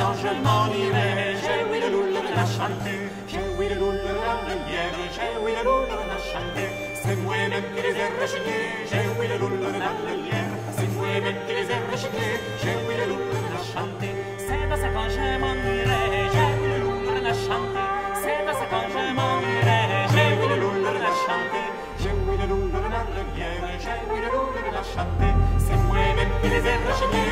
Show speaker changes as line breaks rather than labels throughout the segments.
ans je m'en irai, j'ai oui le loul de la chanter, j'ai oui le loul de la manière, j'ai oui le loul de la chanter, c'est moi-même qui les ai rejetés, j'ai oui le loul de la manière, c'est moi-même qui les ai rejetés, j'ai oui le loul de la chanter, c'est dans cinq ans je m'en irai, j'ai oui le loul de la chanter, c'est dans cinq ans je m'en irai, j'ai oui le loul de la chanter, j'ai oui le loul de la manière, j'ai oui le loul de la chanter, c'est moi-même qui les ai rejetés,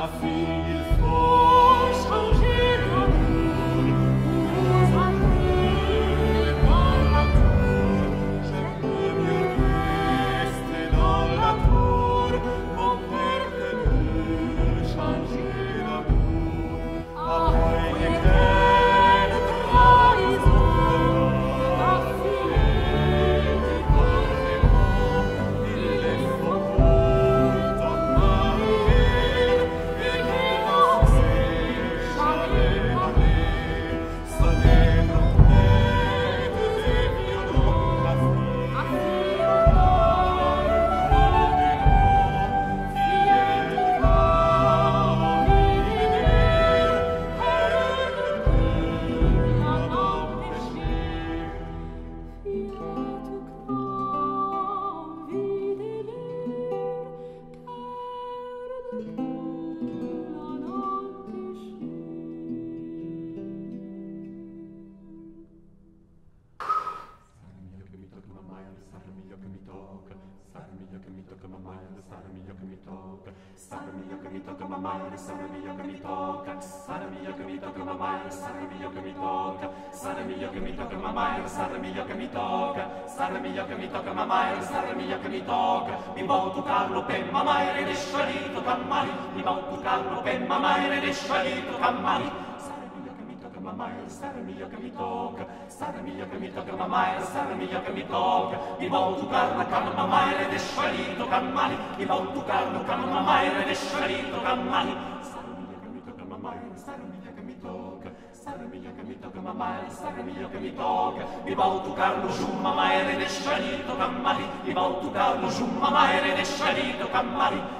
I feel mare, sarà millor che mi tocca, sarà millor che mi tocca ma mare, sarà millor che mi tocca, sarà millor che mi tocca ma mare, sarà millor che mi tocca, sarà millor che mi tocca ma mare, sarà millor che mi tocca, mi vuol toccarlo per ma mare, ne sciolito tammari, mi vuol toccarlo per ma mare, ne sciolito tammari, sabe millor que mi toca, sabe millor que mi toca, ma mare, sabe millor que mi toca. Mi vol tocar la cama, ma mare, deixa li tocar mani, mi vol tocar la cama, ma mare, deixa li tocar mani. Sabe millor que mi toca, ma mare, sabe millor que mi toca, sabe millor que mi toca, ma mare, sabe millor que mi toca. Mi vol tocar lo jum, ma mare, deixa li tocar mani, mi vol tocar lo jum, ma mare, deixa li tocar mani.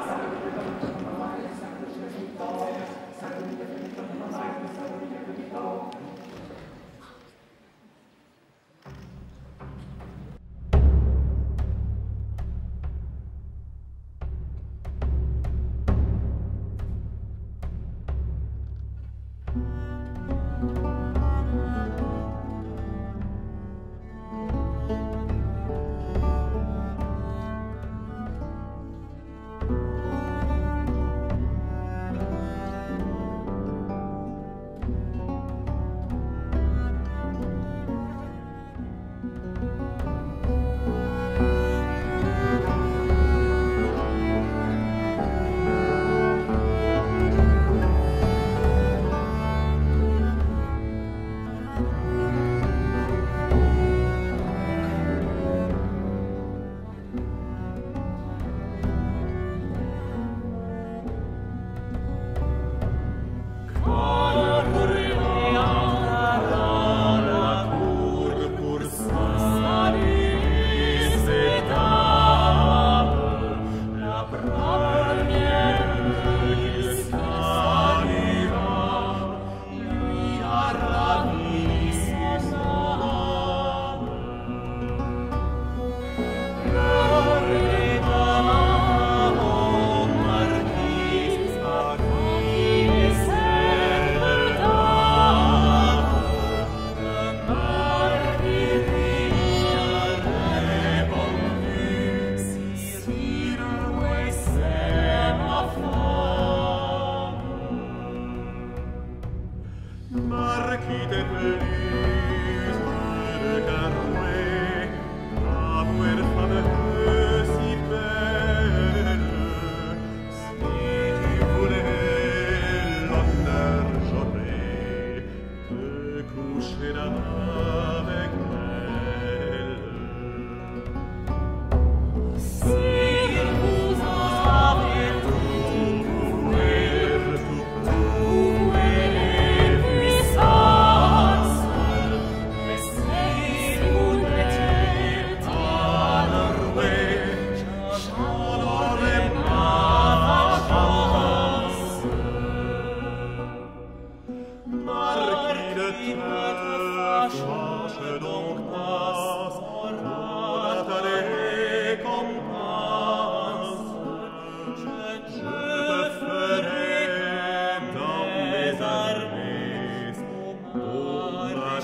Amen.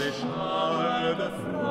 ich the Freude.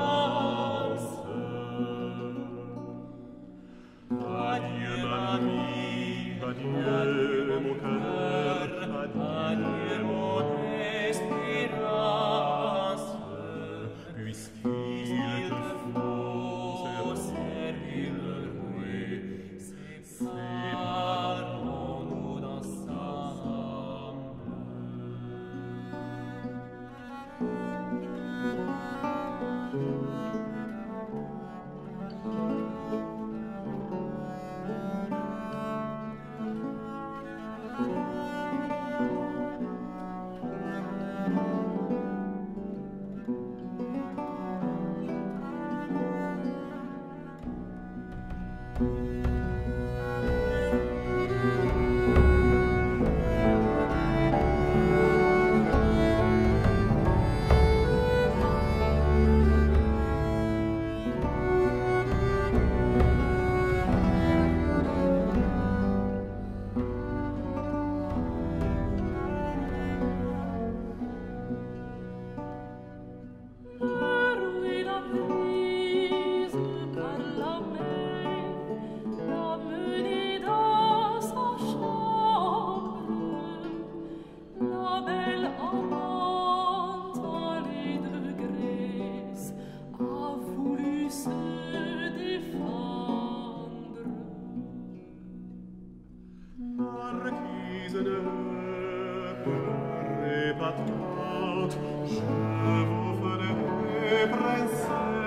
Repatriat, je vous ferai présent.